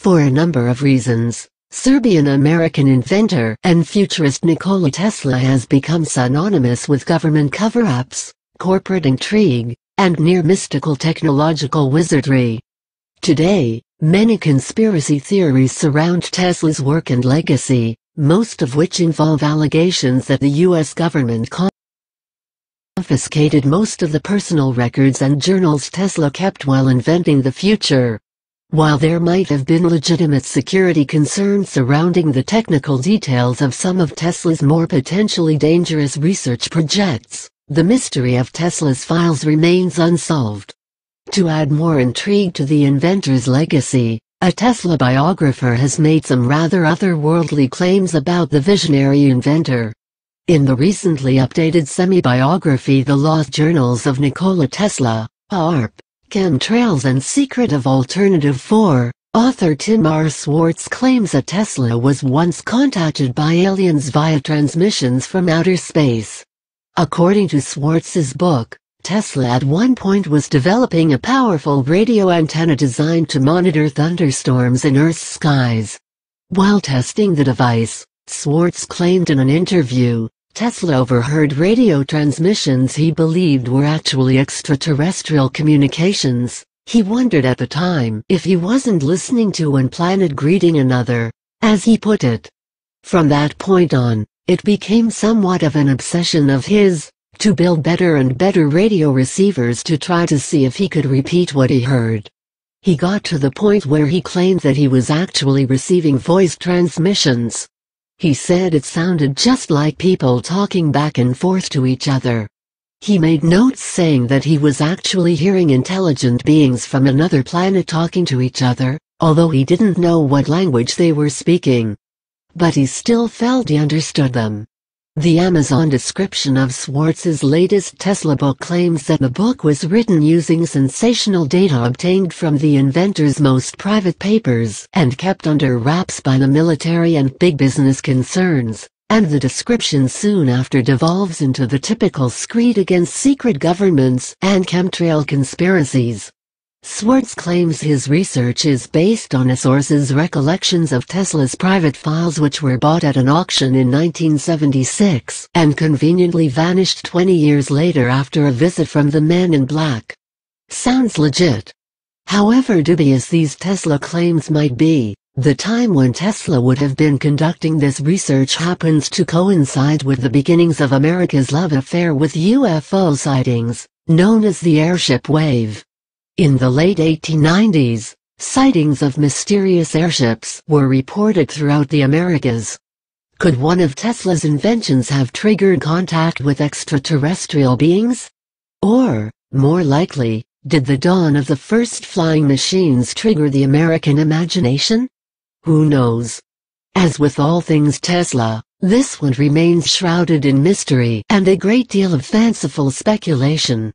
For a number of reasons, Serbian-American inventor and futurist Nikola Tesla has become synonymous with government cover-ups, corporate intrigue, and near-mystical technological wizardry. Today, many conspiracy theories surround Tesla's work and legacy, most of which involve allegations that the U.S. government confiscated most of the personal records and journals Tesla kept while inventing the future. While there might have been legitimate security concerns surrounding the technical details of some of Tesla's more potentially dangerous research projects, the mystery of Tesla's files remains unsolved. To add more intrigue to the inventor's legacy, a Tesla biographer has made some rather otherworldly claims about the visionary inventor. In the recently updated semi-biography The Lost Journals of Nikola Tesla, HAARP, Chemtrails and Secret of Alternative 4, author Tim R. Swartz claims that Tesla was once contacted by aliens via transmissions from outer space. According to Swartz's book, Tesla at one point was developing a powerful radio antenna designed to monitor thunderstorms in Earth's skies. While testing the device, Swartz claimed in an interview, Tesla overheard radio transmissions he believed were actually extraterrestrial communications. He wondered at the time if he wasn't listening to one planet greeting another, as he put it. From that point on, it became somewhat of an obsession of his, to build better and better radio receivers to try to see if he could repeat what he heard. He got to the point where he claimed that he was actually receiving voice transmissions, he said it sounded just like people talking back and forth to each other. He made notes saying that he was actually hearing intelligent beings from another planet talking to each other, although he didn't know what language they were speaking. But he still felt he understood them. The Amazon description of Swartz's latest Tesla book claims that the book was written using sensational data obtained from the inventor's most private papers and kept under wraps by the military and big business concerns, and the description soon after devolves into the typical screed against secret governments and chemtrail conspiracies. Swartz claims his research is based on a source's recollections of Tesla's private files which were bought at an auction in 1976 and conveniently vanished 20 years later after a visit from the Man in Black. Sounds legit. However dubious these Tesla claims might be, the time when Tesla would have been conducting this research happens to coincide with the beginnings of America's love affair with UFO sightings, known as the airship wave. In the late 1890s, sightings of mysterious airships were reported throughout the Americas. Could one of Tesla's inventions have triggered contact with extraterrestrial beings? Or, more likely, did the dawn of the first flying machines trigger the American imagination? Who knows? As with all things Tesla, this one remains shrouded in mystery and a great deal of fanciful speculation.